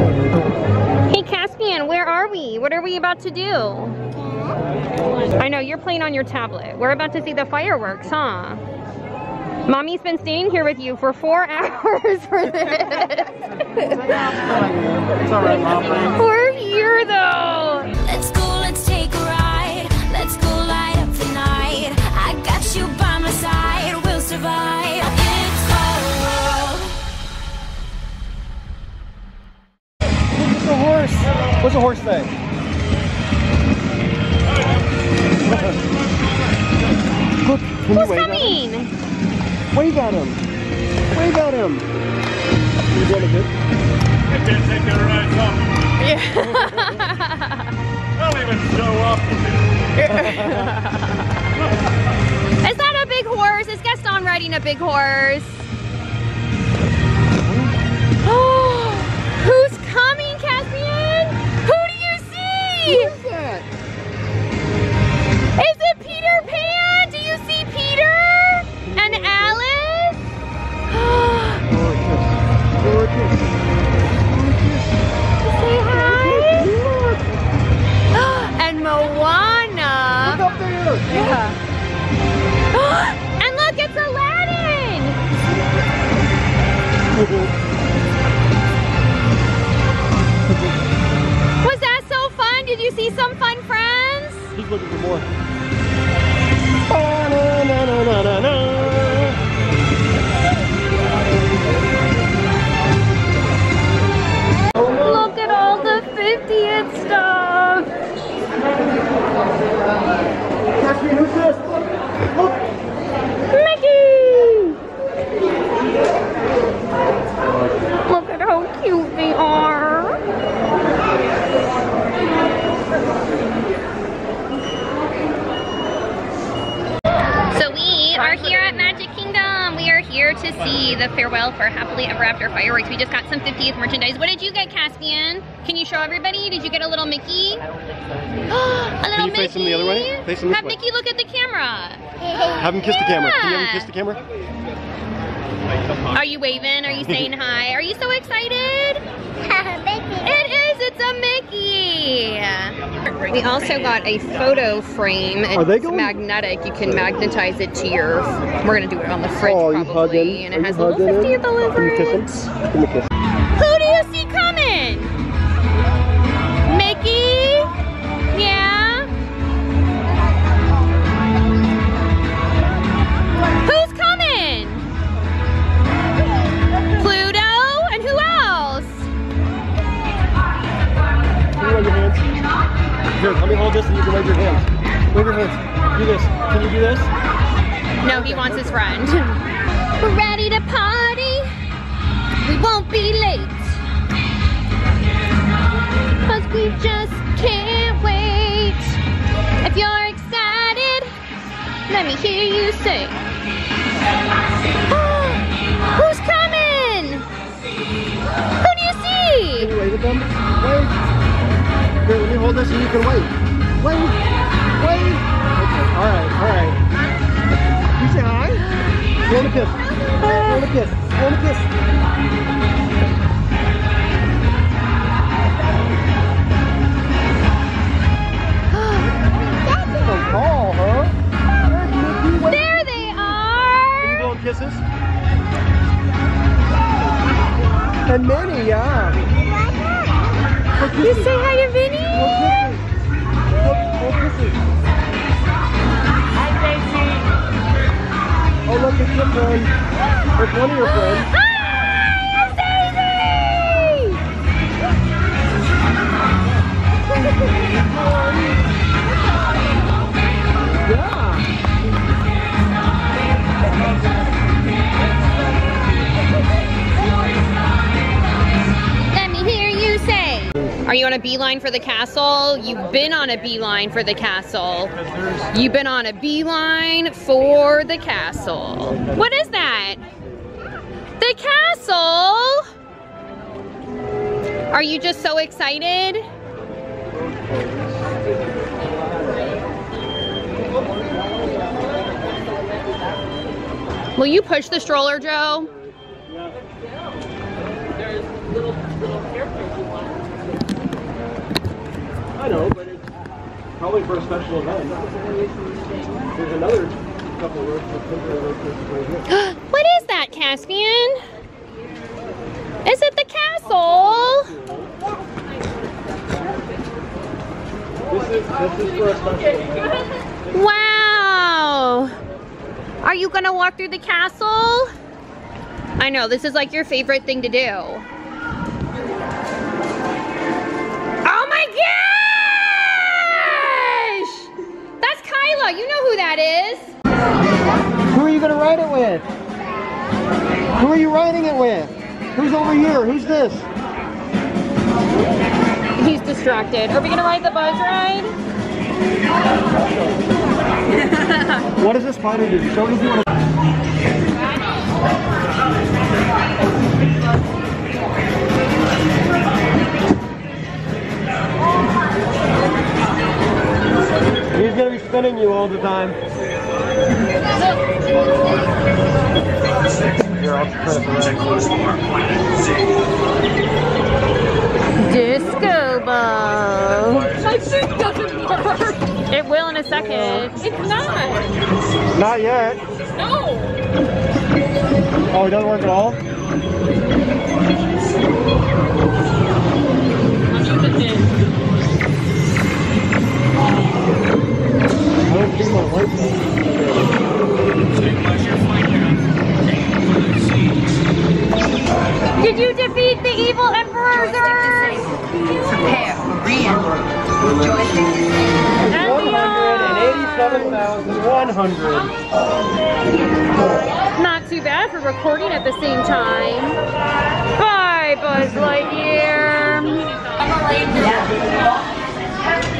Hey Caspian, where are we? What are we about to do? I know, you're playing on your tablet. We're about to see the fireworks, huh? Mommy's been staying here with you for four hours for this. It's alright, Mom. We're here though. A horse? What's a horse say? Look, can you Who's wave at him? coming? Wave at him. Wave at him. You doing it good? I can't take their rides off. They'll even show up with Is that a big horse? Is Gaston riding a big horse? You see some fun friends? He's looking for more. Have him kiss the camera. Can you have him kiss the camera? Are you waving? Are you saying hi? Are you so excited? It is, it's a Mickey. We also got a photo frame. It's Are they going- magnetic. You can magnetize it to your, we're gonna do it on the fridge Oh, are you probably. hugging? And Are it you has a little hugging 50th all him? over Can you kiss him? it. Give him a kiss. Friend. We're ready to party. We won't be late. Cause we just can't wait. If you're excited, let me hear you say. Who's coming? Who do you Can see? you wave at them? Wave. Here, let me hold this and you can wave. Wave. Wave. Okay, alright, alright. Want a kiss? Want a kiss? Want a kiss? So tall, huh? There they Are you are. blowing kisses? And Minnie, yeah. You say hi to Go Vinny? kisses. Kisses. Oh, look, it's your friend. It's one of your friends. For the castle? You've been on a beeline for the castle. You've been on a beeline for the castle. What is that? The castle? Are you just so excited? Will you push the stroller, Joe? There's little, little characters you want. I know, but it's probably for a special event. There's another couple of roads with temporary locations right here. what is that, Caspian? Is it the castle? This is this is for a special event. Wow. Are you gonna walk through the castle? I know, this is like your favorite thing to do. You know who that is. Who are you gonna ride it with? Who are you riding it with? Who's over here? Who's this? He's distracted. Are we gonna ride the buzz ride? What does this spider do? Show me if you want to. He's gonna be spinning you all the time. Here, I'll try to Disco ball. My suit doesn't work. It will in a second. It's not. Not yet. No. Oh, it doesn't work at all? I don't think my Did you defeat the evil Emperor Zurg? Prepare for re-entry. Joystick And beyond. 187,100. Not too bad for recording at the same time. Bye, Buzz Lightyear.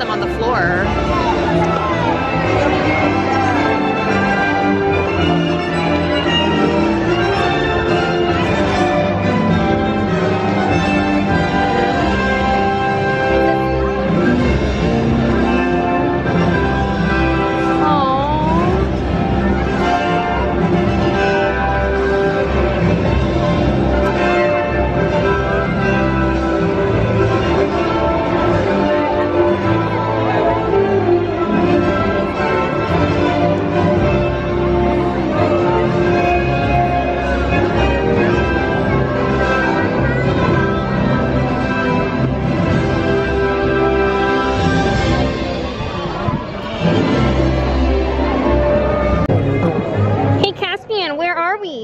them on the floor.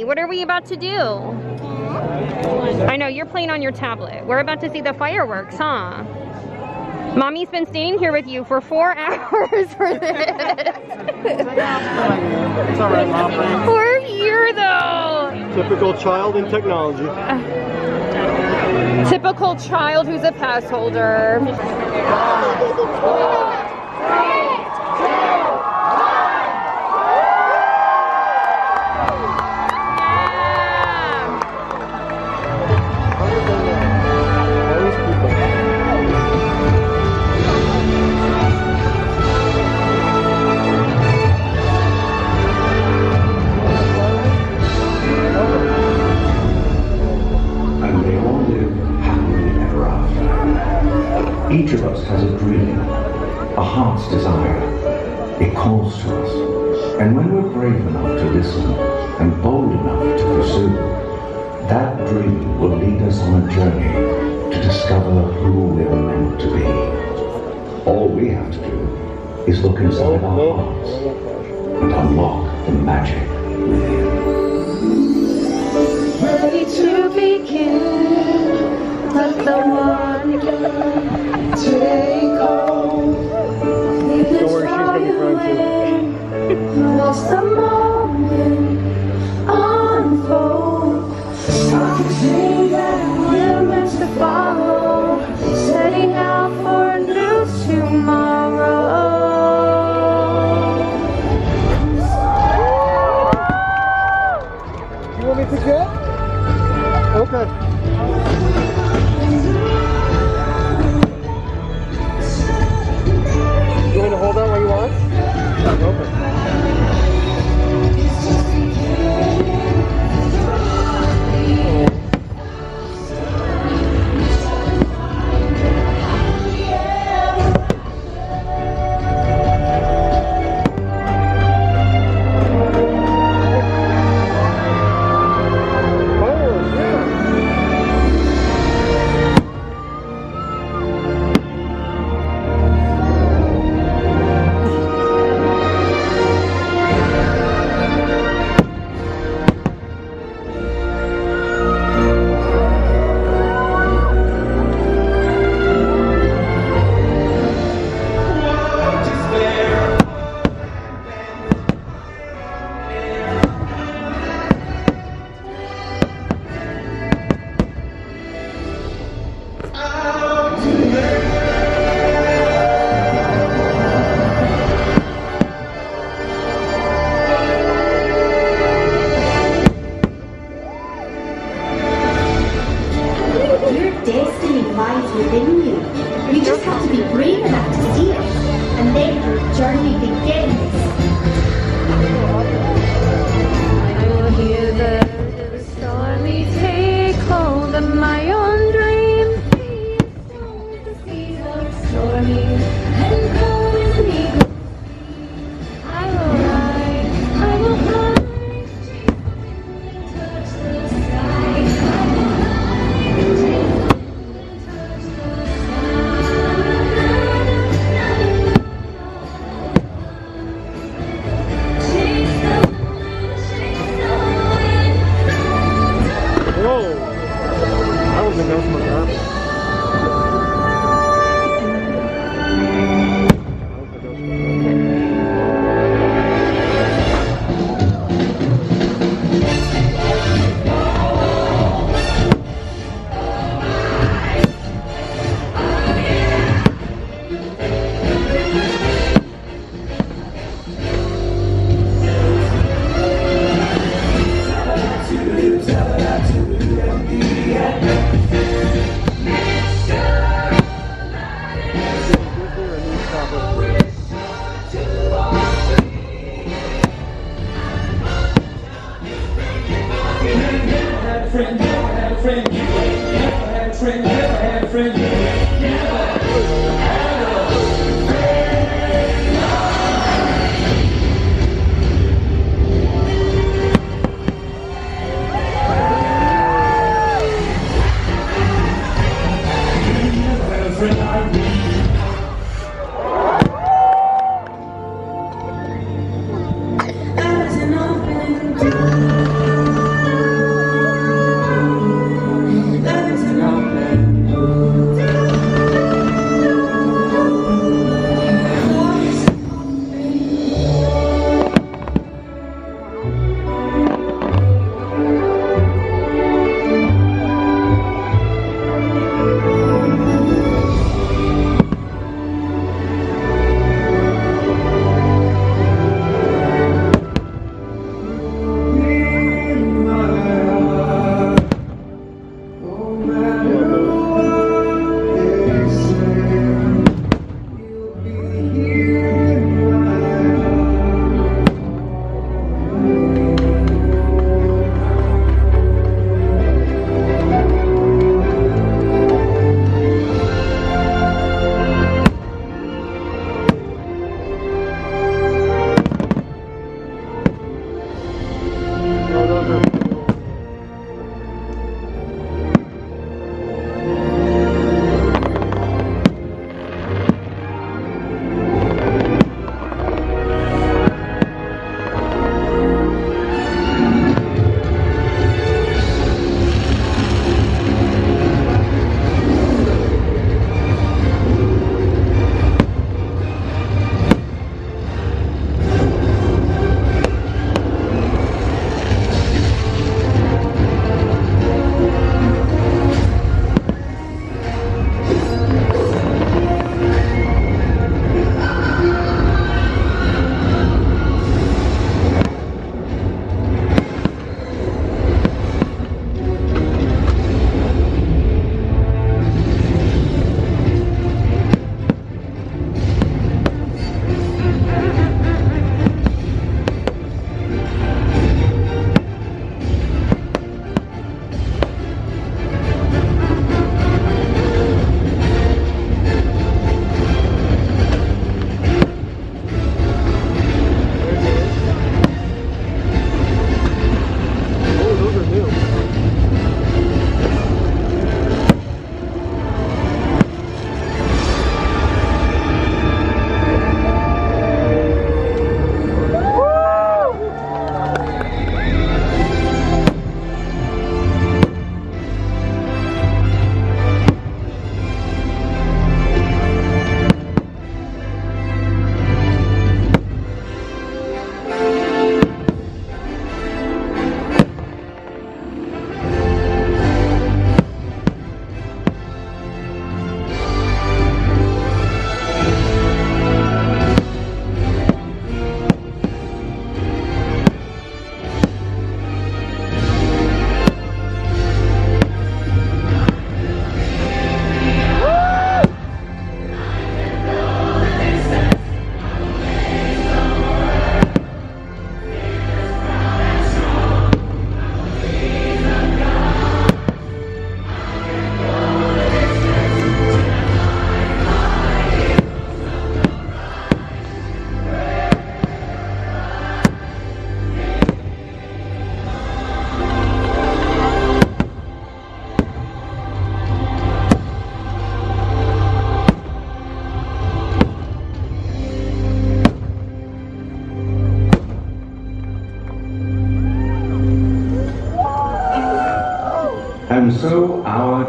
What are we about to do? I know, you're playing on your tablet. We're about to see the fireworks, huh? Mommy's been staying here with you for four hours for this. Mom. We're here though. Typical child in technology. Typical child who's a pass holder. Each of us has a dream, a heart's desire. It calls to us. And when we're brave enough to listen and bold enough to pursue, that dream will lead us on a journey to discover who we're meant to be. All we have to do is look inside our hearts and unlock the magic within. Ready to begin. Let the one take hold. Don't worry, she's gonna be crying too. Watch the moment unfold.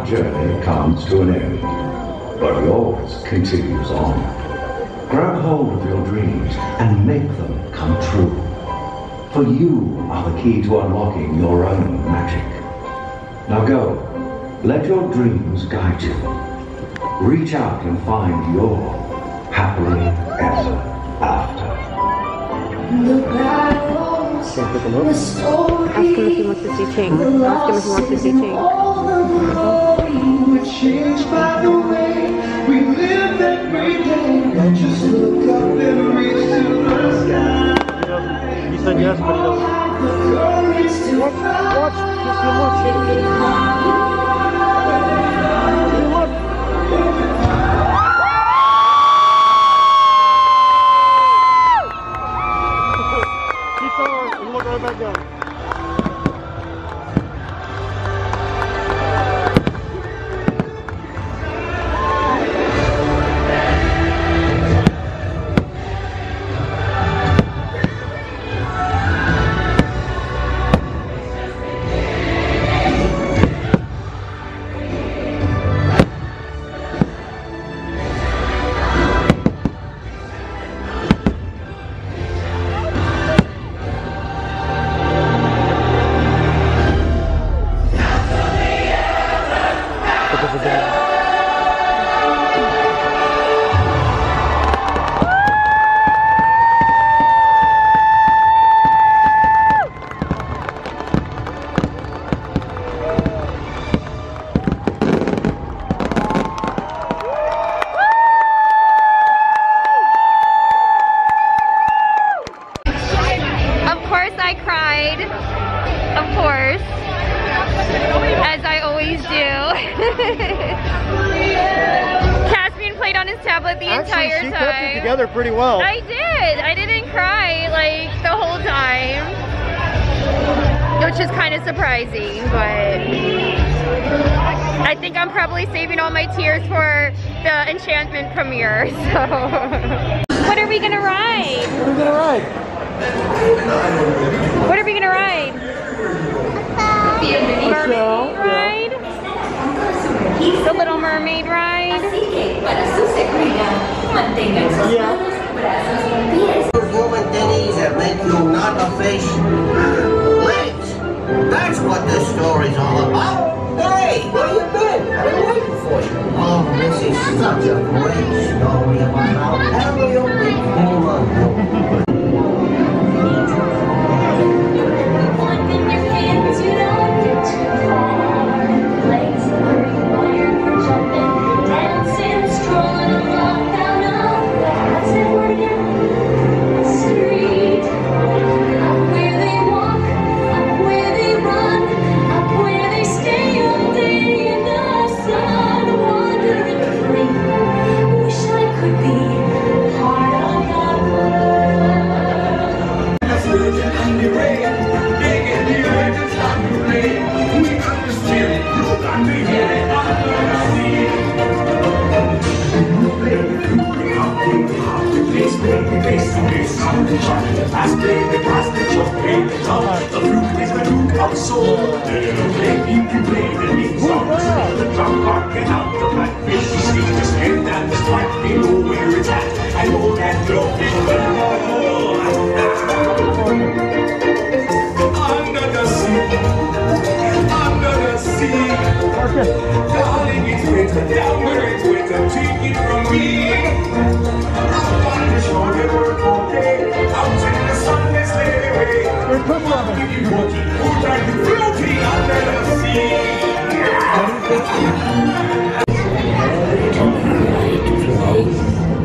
Journey comes to an end, but yours continues on. Grab hold of your dreams and make them come true. For you are the key to unlocking your own magic. Now go, let your dreams guide you. Reach out and find your happily ever after. Ask him if he wants to see Ching. Ask him if he wants to see Ching. He. He said yes, but he doesn't. Watch, watch, just watch. He it together well. I did. I didn't cry like the whole time. Which is kind of surprising, but I think I'm probably saving all my tears for the Enchantment premiere. So, what are we gonna ride? What are we gonna ride? What are we gonna ride? The Mermaid ride? The Little Mermaid ride? Human dennies that make you not a fish. That's what this story's all about. Hey, where you been? I've been waiting for you. Oh, this is such a great story about how Ariel became Under the sea, under the sea. Darling, it's winter down where it's winter. Take it from me. I want to show you we're okay. Out in the sun, let's let away. Loving. Give you what you like floating under the sea.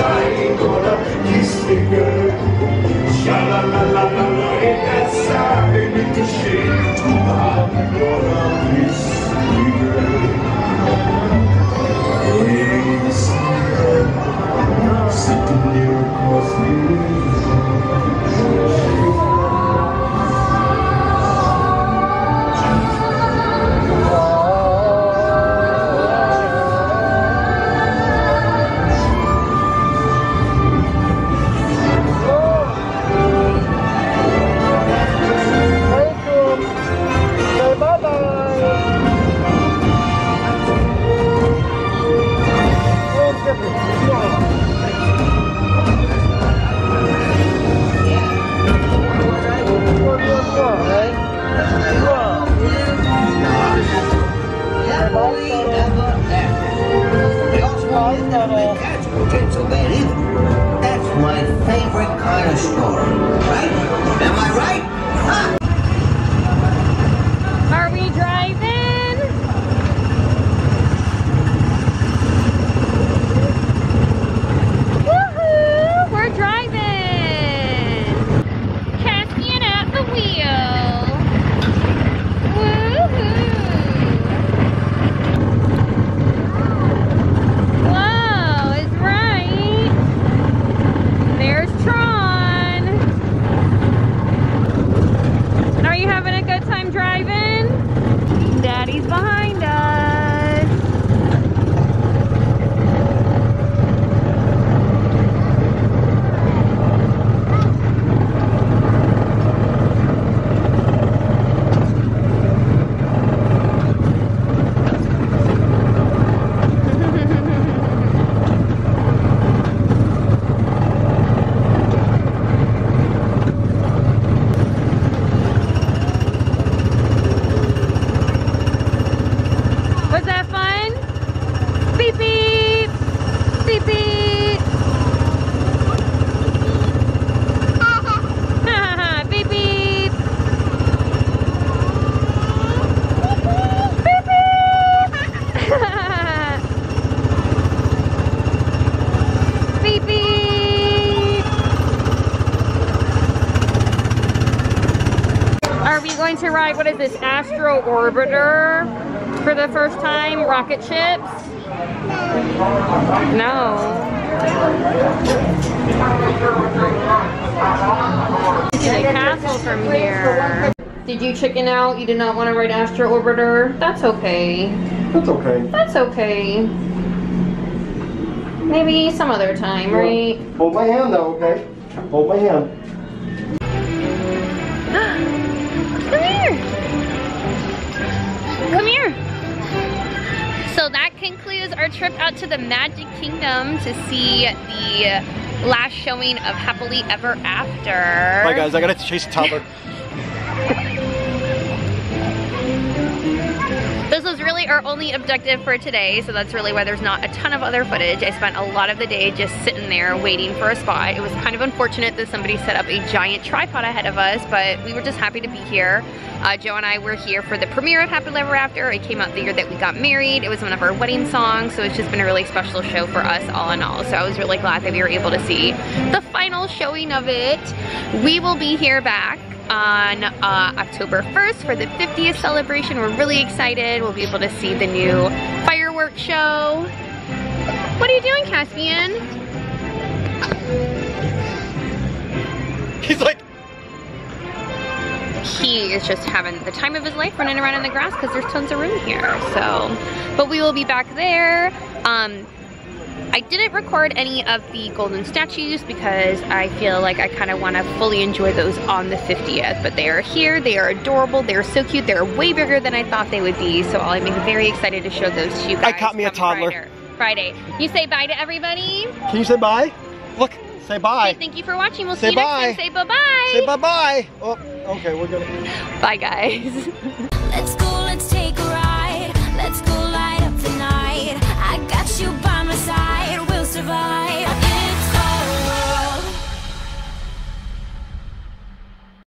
shining gonna gonna kiss is this, Astro Orbiter for the first time? Rocket ships? No. See the castle from here. Did you chicken out? You did not want to ride Astro Orbiter? That's okay. That's okay. That's okay. Maybe some other time, right? Hold my hand though, okay? Hold my hand. Concludes our trip out to the Magic Kingdom to see the last showing of Happily Ever After. Bye guys, I gotta chase a toddler. This was really our only objective for today, so that's really why there's not a ton of other footage. I spent a lot of the day just sitting there waiting for a spot. It was kind of unfortunate that somebody set up a giant tripod ahead of us, but we were just happy to be here. Uh, Joe and I were here for the premiere of Happy Ever After. It came out the year that we got married. It was one of our wedding songs, so it's just been a really special show for us all in all. So I was really glad that we were able to see the final showing of it. We will be here back on uh, October 1st for the 50th celebration. We're really excited. We'll be able to see the new fireworks show. What are you doing, Caspian? He's like, He is just having the time of his life running around in the grass because there's tons of room here. So, but we will be back there. Um, I didn't record any of the golden statues because I feel like I kind of want to fully enjoy those on the 50th. But they are here, they are adorable, they're so cute, they're way bigger than I thought they would be. So I'm very excited to show those to you guys. I caught me a toddler. Friday. Friday. You say bye to everybody. can you say bye? Look, say bye. Say thank you for watching. We'll Say see you bye. next time. Say bye-bye. Say bye-bye. Oh, okay, we're gonna. Bye, guys. Let's go,